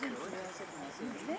ね。